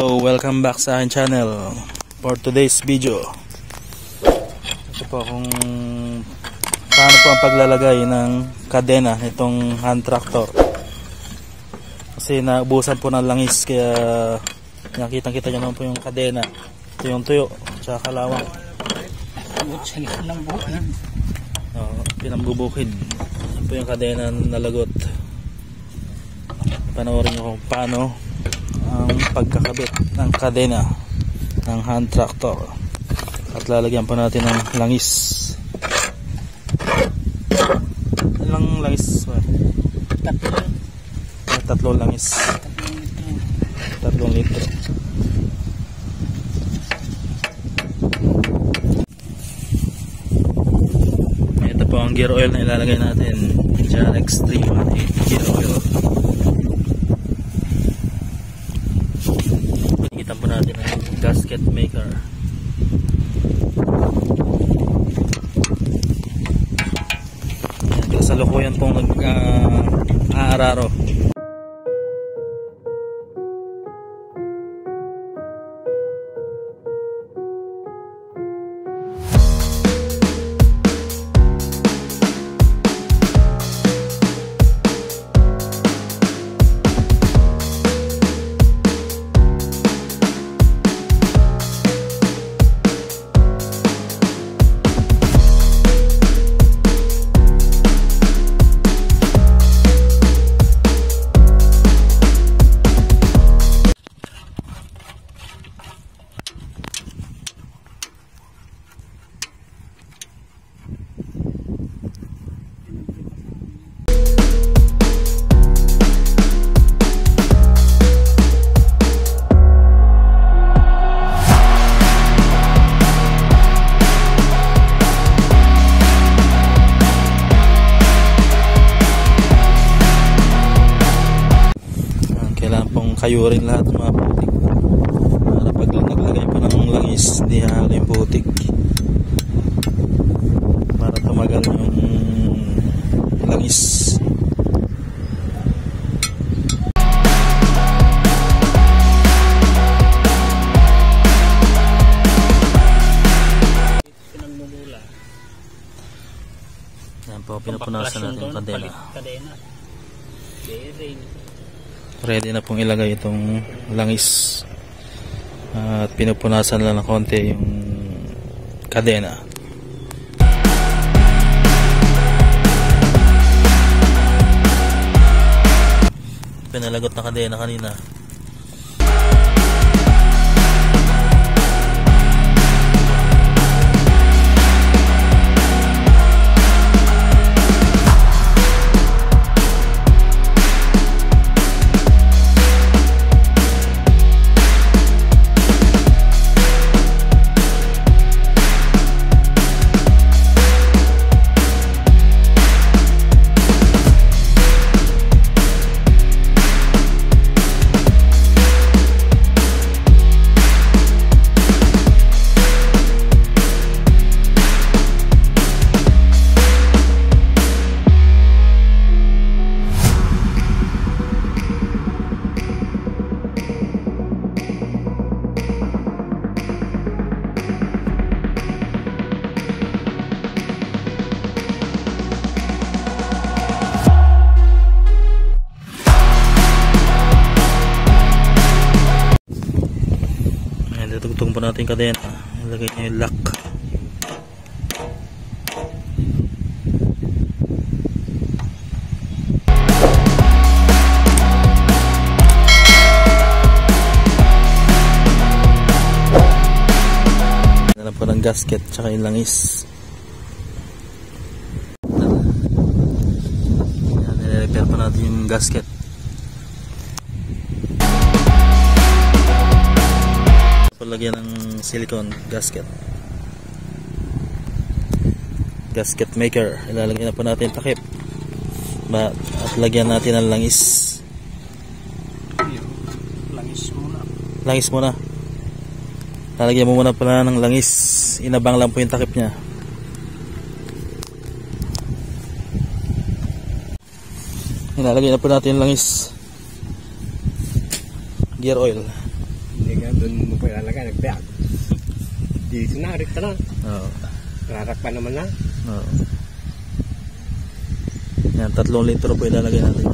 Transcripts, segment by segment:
Hello, welcome back sa aking channel for today's video. Ito po kung paano po ang paglalagay ng kadena nitong hand tractor. Kasi naubusan po ng langis kaya nakita kita naman po yung kadena. Ito yung tuyo, tsaka kalawang. Oh, pinambubukid. Ito po yung kadena na lagot. Panoorin nyo kung paano ang pagkakabit ng kadena ng hand tractor. At lalagyan pa natin ng langis. Ilang langis? Tatlo. May Tatlong langis. Tatlong litro. Ito po ang gear oil na ilalagay natin. Jan Extreme 180 gear oil. Kita po natin ang gasket maker. Yan, kasalukuyan pong nag-aararo. Yan, kayurin lahat ng mga putik. Para pag naglagay pa ng langis hindi halo yung putik. Para tumagal yung langis. Yan po pinupunasan natin yung kadena Kadena. Bearing. Ready na pong ilagay itong langis. At pinupunasan lang ng konti yung kadena. Pinalagot na kadena kanina po natin kadena. Ilagay niyo yung lock. Alam po ng gasket tsaka yung langis. Ayan, nire-repair pa natin yung gasket. Palagyan ng silicone gasket. Gasket maker. Ilalagay na po natin takip. Ba at lagyan natin ng langis. Langis muna. Langis muna. Lalagyan mo muna pala ng langis. Inabang lang po yung takip niya. Ilalagay na po natin langis. Gear oil. Hindi nga doon pa ilalagay, nagbiag. Dito na, rito na. Oo. Rarakpan naman na. Oo. Yan, tatlong litro po ilalagay natin.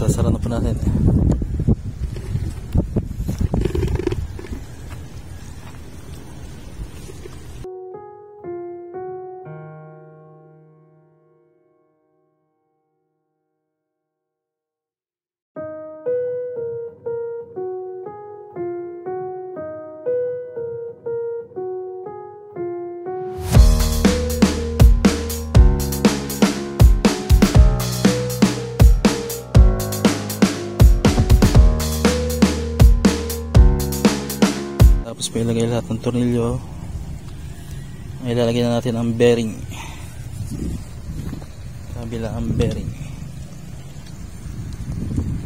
Ayun, sasara na po Tapos pa ilagay lahat ng tornilyo. Ilalagay na natin ang bearing. Kabila ang bearing.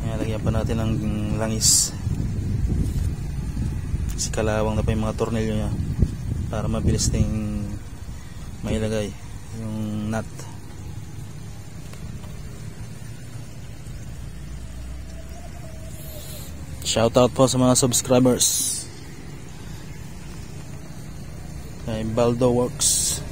Ilalagyan pa natin ang langis. Kasi kalawang na pa yung mga tornilyo niya. Para mabilis na yung mailagay yung nut. Shoutout po sa mga subscribers. Baldo Works.